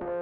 아